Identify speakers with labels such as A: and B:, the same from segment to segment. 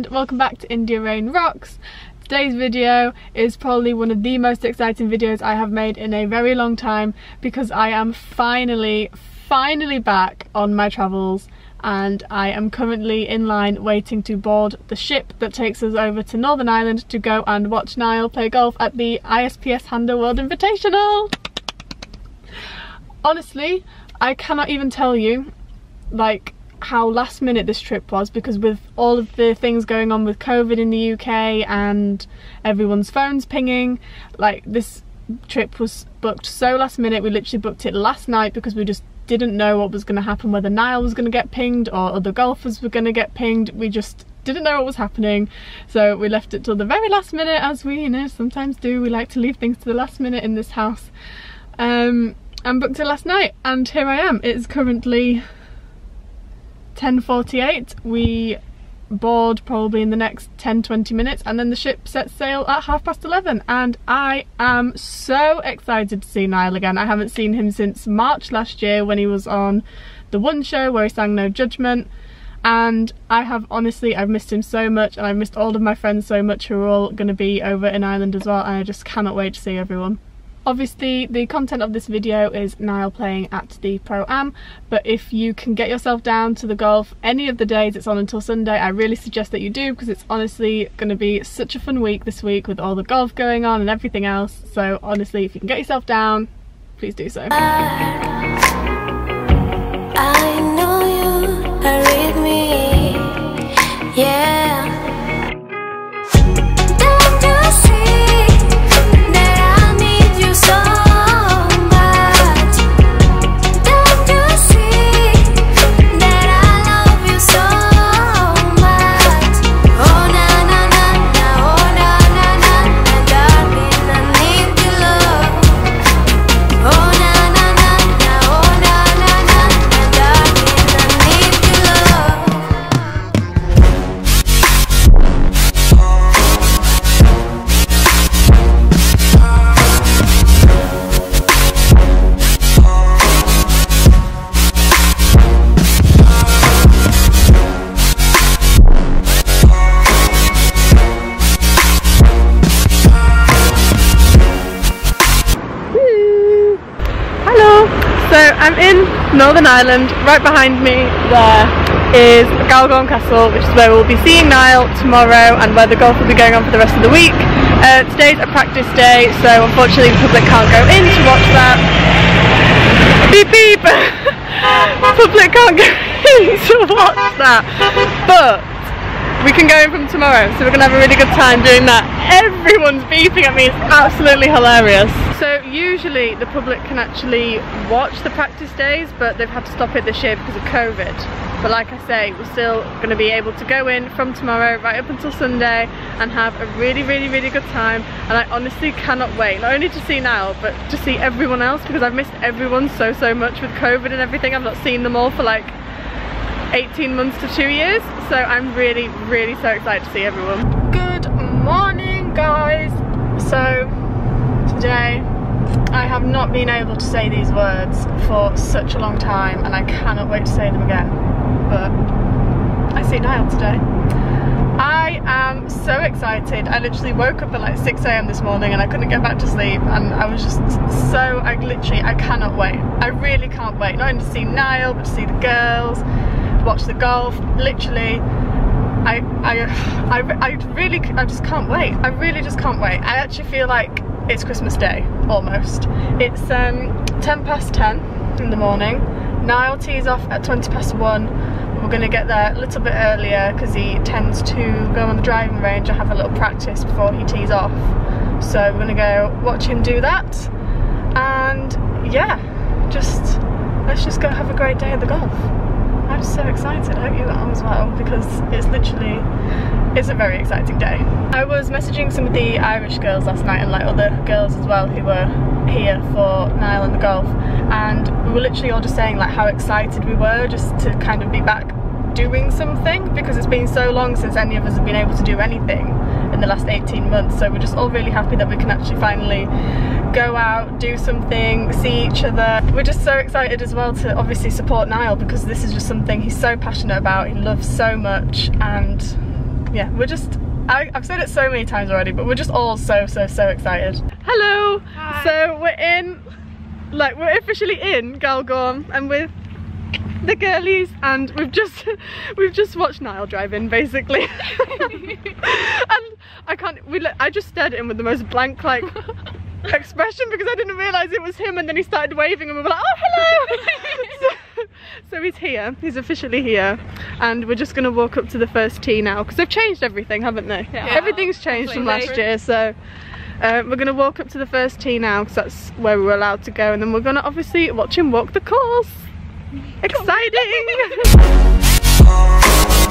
A: and welcome back to India Rain Rocks. Today's video is probably one of the most exciting videos I have made in a very long time because I am finally, finally back on my travels and I am currently in line waiting to board the ship that takes us over to Northern Ireland to go and watch Niall play golf at the ISPS Handa World Invitational. Honestly, I cannot even tell you like how last minute this trip was because with all of the things going on with COVID in the UK and everyone's phones pinging, like this trip was booked so last minute. We literally booked it last night because we just didn't know what was going to happen, whether Niall was going to get pinged or other golfers were going to get pinged. We just didn't know what was happening so we left it till the very last minute as we you know sometimes do we like to leave things to the last minute in this house um and booked it last night and here I am it's currently 10.48 we board probably in the next 10-20 minutes and then the ship sets sail at half past 11 and I am so excited to see Niall again. I haven't seen him since March last year when he was on the one show where he sang No Judgment and I have honestly I've missed him so much and I've missed all of my friends so much who are all going to be over in Ireland as well and I just cannot wait to see everyone. Obviously the content of this video is Niall playing at the Pro-Am but if you can get yourself down to the golf any of the days it's on until Sunday I really suggest that you do because it's honestly going to be such a fun week this week with all the golf going on and everything else. So honestly if you can get yourself down please do so. So I'm in Northern Ireland, right behind me there is Galgorm Castle which is where we'll be seeing Niall tomorrow and where the golf will be going on for the rest of the week. Uh, today's a practice day so unfortunately the public can't go in to watch that. Beep beep! public can't go in to watch that but we can go in from tomorrow so we're gonna have a really good time doing that. Everyone's beeping at me it's absolutely hilarious. So usually the public can actually watch the practice days but they've had to stop it this year because of covid. But like I say we're still going to be able to go in from tomorrow right up until Sunday and have a really really really good time. And I honestly cannot wait not only to see Niall but to see everyone else because I've missed everyone so so much with covid and everything. I've not seen them all for like 18 months to two years so I'm really really so excited to see everyone good morning guys so today I have not been able to say these words for such a long time and I cannot wait to say them again but I see Niall today I am so excited. I literally woke up at like 6am this morning and I couldn't get back to sleep and I was just so, I literally, I cannot wait. I really can't wait. Not only to see Niall but to see the girls watch the golf, literally I, I, I, I really, I just can't wait. I really just can't wait. I actually feel like it's Christmas Day, almost. It's um, 10 past 10 in the morning. Niall tees off at 20 past 1. We're going to get there a little bit earlier because he tends to go on the driving range and have a little practice before he tees off. So we're going to go watch him do that. And yeah, just let's just go have a great day at the golf. I'm so excited. I hope you are as well because it's literally it's a very exciting day. I was messaging some of the Irish girls last night and like other girls as well who were here for Niall and the golf and we were literally all just saying like how excited we were just to kind of be back doing something because it's been so long since any of us have been able to do anything in the last 18 months so we're just all really happy that we can actually finally go out do something see each other we're just so excited as well to obviously support Niall because this is just something he's so passionate about he loves so much and yeah, we're just, I, have said it so many times already, but we're just all so, so, so excited. Hello! Hi. So we're in, like we're officially in Galgorm and with the girlies and we've just we've just watched Niall drive in basically. And I can't we I just stared at him with the most blank like expression because I didn't realise it was him and then he started waving and we were like oh hello! So, so, he's here he's officially here and we're just gonna walk up to the first tee now because they've changed everything haven't they? Yeah. everything's changed from last year so uh, we're gonna walk up to the first tee now because that's where we we're allowed to go and then we're gonna obviously watch him walk the course exciting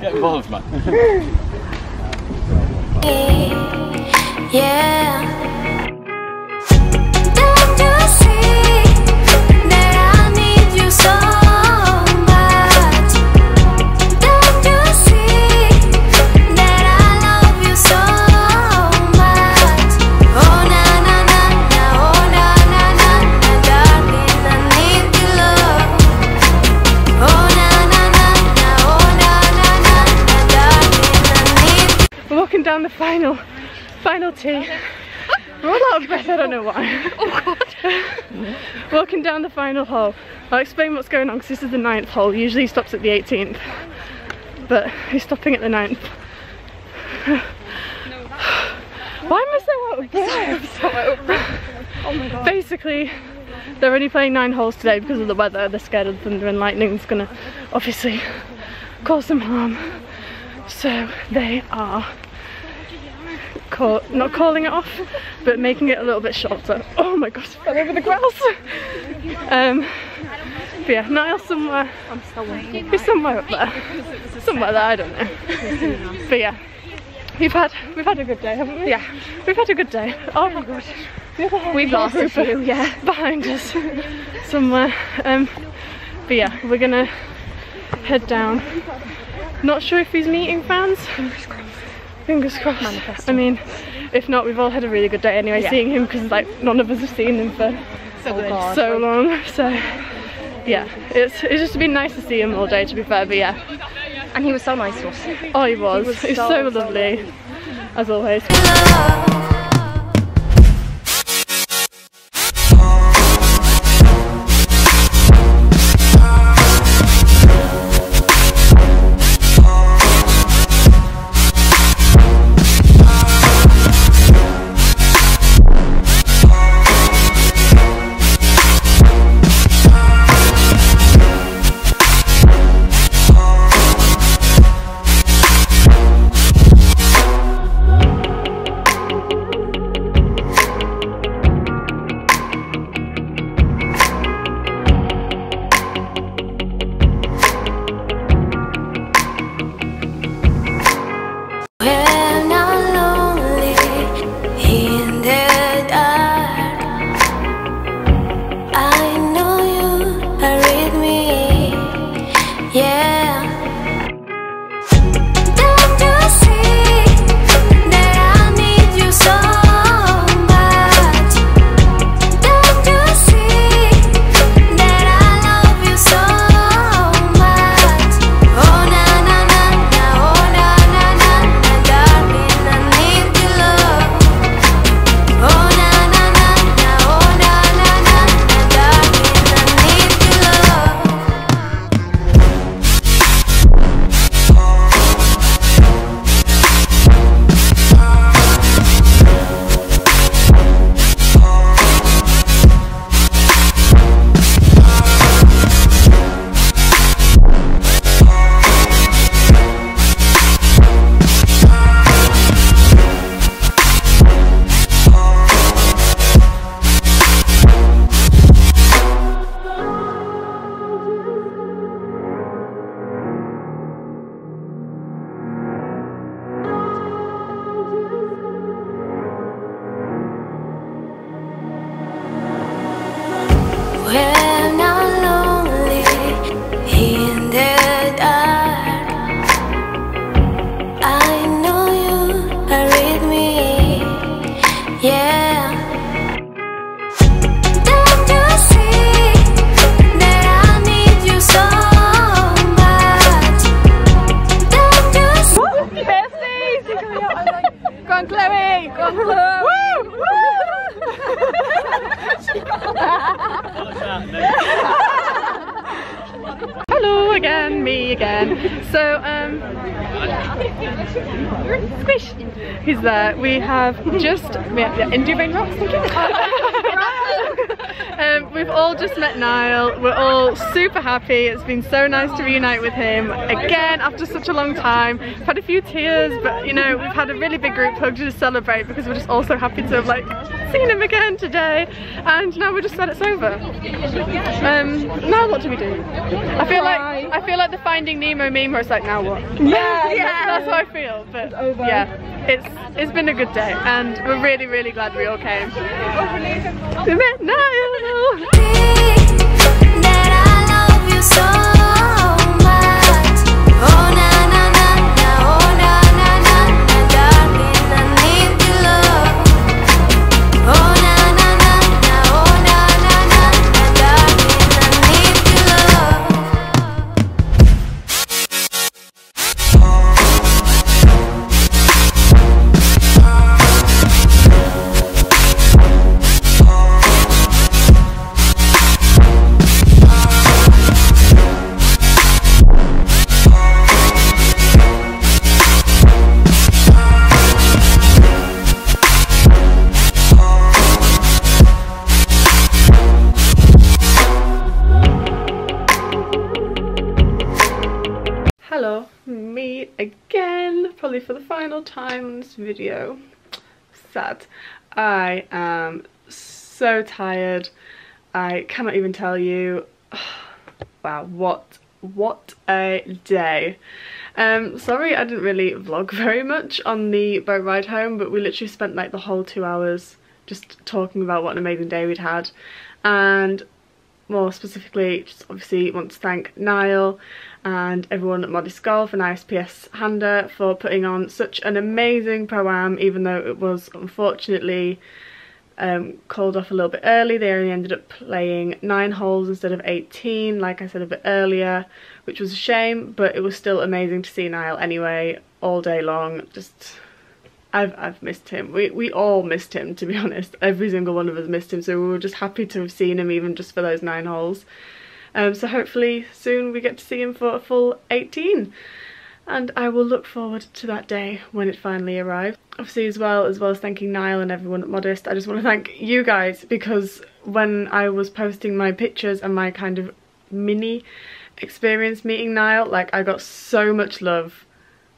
B: Get involved, man.
C: yeah.
A: Tee. We're all out of breath, I don't know why. oh god. Walking down the final hole. I'll explain what's going on because this is the ninth hole. Usually he stops at the 18th. But he's stopping at the ninth. why am I so out of breath? so breath. Oh my god. Basically, they're only playing nine holes today because of the weather. They're scared of thunder and lightning. It's gonna obviously cause some harm. So they are call, not calling it off, but making it a little bit shorter. Oh my god, I fell over the grass. Um, but yeah, Niall somewhere. He's somewhere up there. Somewhere there, I don't know. But yeah. We've had we've had a good day, haven't we?
C: Yeah.
A: We've had a good day. Oh my god.
C: We've lost a few, yeah.
A: Behind us somewhere. Um but yeah, we're gonna head down. Not sure if he's meeting fans. Fingers crossed. I mean, if not, we've all had a really good day anyway
C: Yeah.
A: seeing him because like none of us have seen him for
C: So oh, good.
A: so long. So yeah, it's it's just been nice to see him all day to be fair, but yeah.
C: And he was so nice to us.
A: Oh he was.
C: He was
A: He's
C: so,
A: so,
C: so
A: lovely. As always. Hello again, me again. So, um, squish. He's there. We have just yeah, yeah, India Rain Rocks. Um, we've all just met Niall. We're all super happy. It's been so nice to reunite with him again after such a long time. We've had a few tears, but you know we've had a really big group hug to just celebrate because we're just all so happy to have like seen him again today. And now we're just sad it's over. Um, now what do we do? I feel like I feel like the Finding Nemo meme where it's like now what?
C: Yeah,
A: yeah, that's how I feel. But yeah, it's it's been a good day, and we're really really glad we all came. We final time in this video. sad. I am so tired. I cannot even tell you. wow, what what a day. Um, sorry I didn't really vlog very much on the boat ride home, but we literally spent like the whole two hours just talking about what an amazing day we'd had. And more specifically, just obviously want to thank Niall and everyone at Modest Golf and ISPS Handa for putting on such an amazing pro-am, even though it was unfortunately um, called off a little bit early. They only ended up playing 9 holes instead of 18, like I said a bit earlier, which was a shame, but it was still amazing to see Niall anyway, all day long. Just, I've, I've missed him. We, we all missed him, to be honest. Every single one of us missed him, so we were just happy to have seen him even just for those 9 holes. Um, so hopefully soon we get to see him for a full 18 and I will look forward to that day when it finally arrives. Obviously as well, as well as thanking Niall and everyone at Modest, I just want to thank you guys because when I was posting my pictures and my kind of mini experience meeting Niall, like I got so much love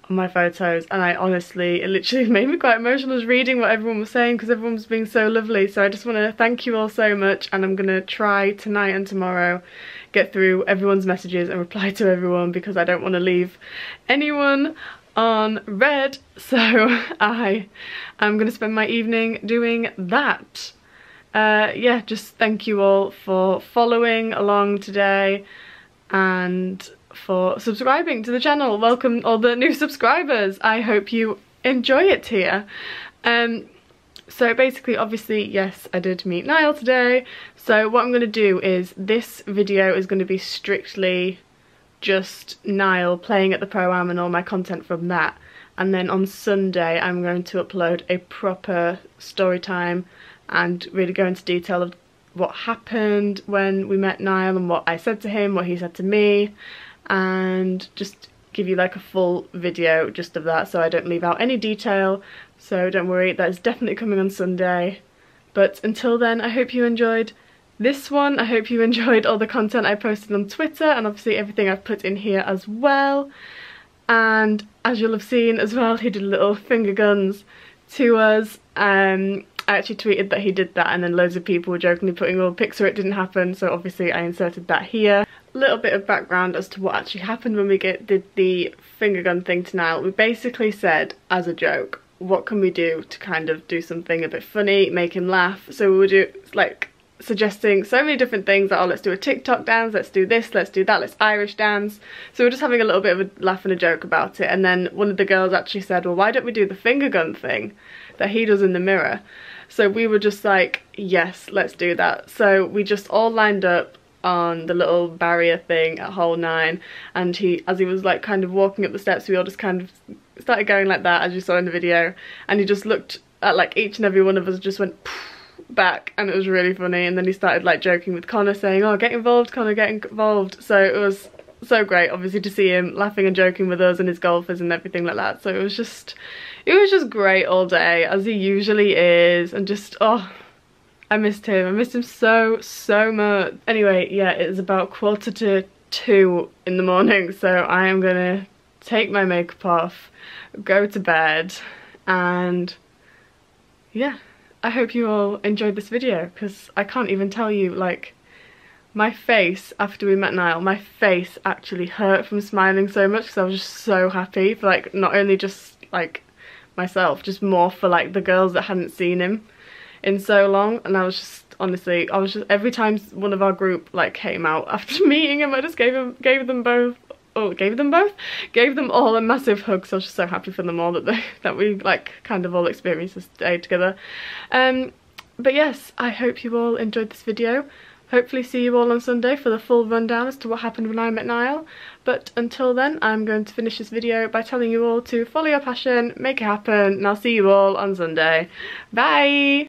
A: my photos and I honestly, it literally made me quite emotional just reading what everyone was saying because everyone was being so lovely. So I just want to thank you all so much and I'm going to try tonight and tomorrow get through everyone's messages and reply to everyone because I don't want to leave anyone on read. So I am going to spend my evening doing that. Uh, yeah, just thank you all for following along today and for subscribing to the channel. Welcome all the new subscribers. I hope you enjoy it here. Um, so basically, obviously, yes, I did meet Niall today. So what I'm going to do is this video is going to be strictly just Niall playing at the Pro-Am and all my content from that. And then on Sunday, I'm going to upload a proper story time and really go into detail of what happened when we met Niall and what I said to him, what he said to me, and just give you like a full video just of that so I don't leave out any detail. So don't worry that is definitely coming on Sunday. But until then I hope you enjoyed this one. I hope you enjoyed all the content I posted on Twitter and obviously everything I've put in here as well. And as you'll have seen as well he did little finger guns to us. Um I actually tweeted that he did that and then loads of people were jokingly putting all pics where it didn't happen. So obviously I inserted that here little bit of background as to what actually happened when we get did the finger gun thing to Niall. We basically said, as a joke, what can we do to kind of do something a bit funny, make him laugh. So we would do like suggesting so many different things oh, let's do a TikTok dance, let's do this, let's do that, let's Irish dance. So we're just having a little bit of a laugh and a joke about it. And then one of the girls actually said, well, why don't we do the finger gun thing that he does in the mirror? So we were just like, yes, let's do that. So we just all lined up on the little barrier thing at hole nine and he as he was like kind of walking up the steps we all just kind of started going like that as you saw in the video and he just looked at like each and every one of us just went back and it was really funny and then he started like joking with Connor saying oh get involved Connor get involved. So it was so great obviously to see him laughing and joking with us and his golfers and everything like that so it was just it was just great all day as he usually is and just oh I missed him. I missed him so, so much. Anyway, yeah, it's about quarter to two in the morning, so I am gonna take my makeup off, go to bed, and yeah, I hope you all enjoyed this video, because I can't even tell you, like, my face after we met Niall, my face actually hurt from smiling so much because I was just so happy for like not only just like myself, just more for like the girls that hadn't seen him in so long and I was just honestly I was just every time one of our group like came out after meeting him I just gave him gave them both oh gave them both? Gave them all a massive hug so I was just so happy for them all that they that we like kind of all experienced this day together. Um but yes I hope you all enjoyed this video. Hopefully see you all on Sunday for the full rundown as to what happened when I met Niall. But until then I'm going to finish this video by telling you all to follow your passion make it happen and I'll see you all on Sunday. Bye